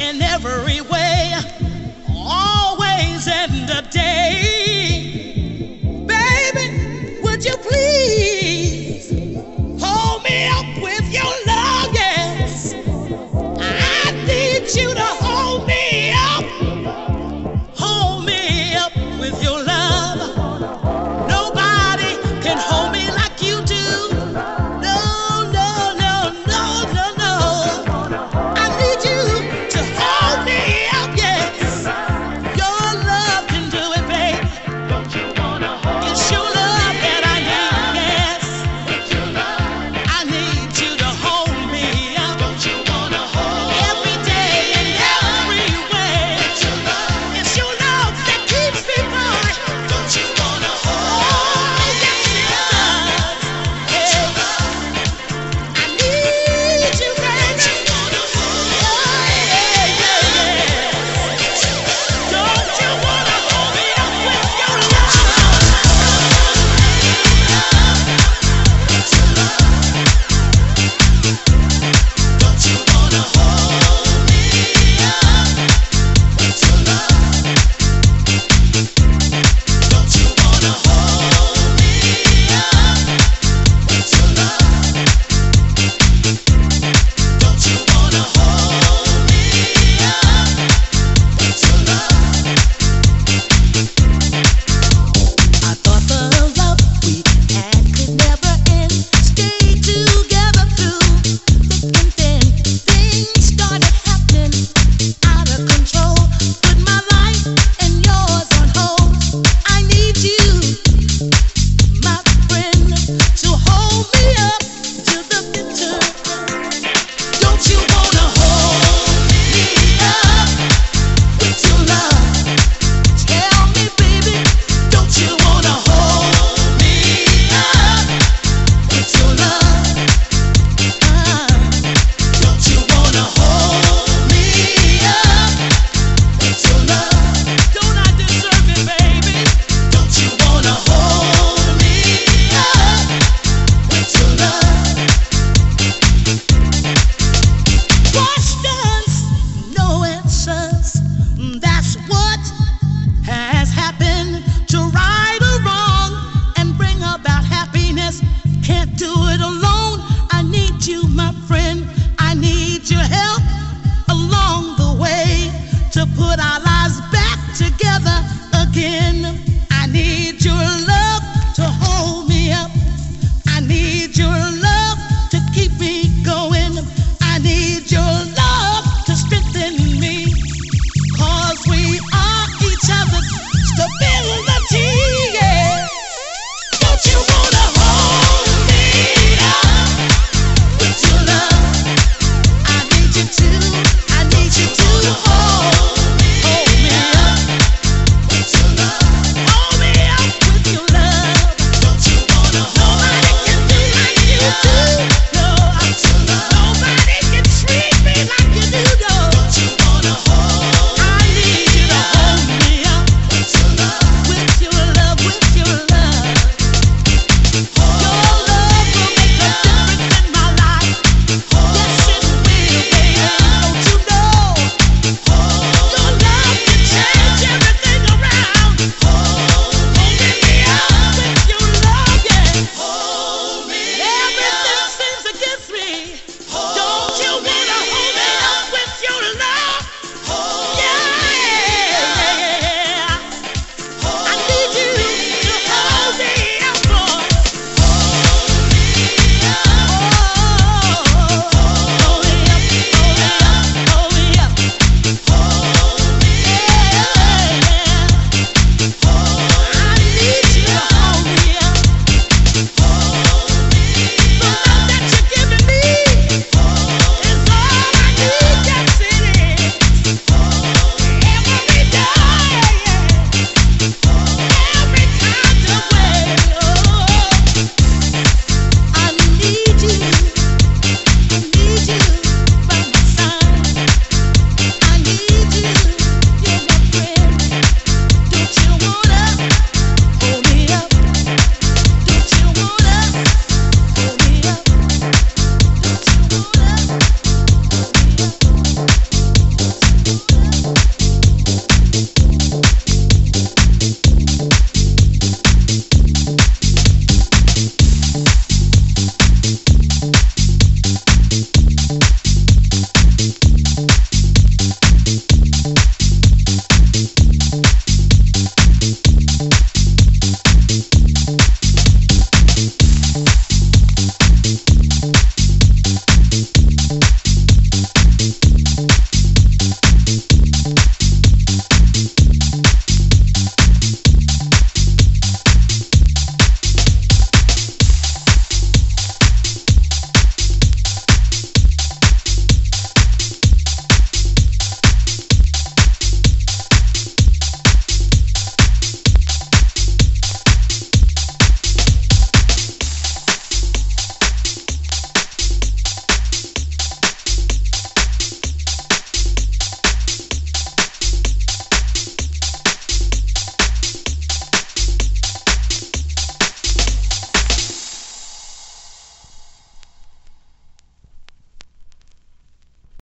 in every way, always and a day.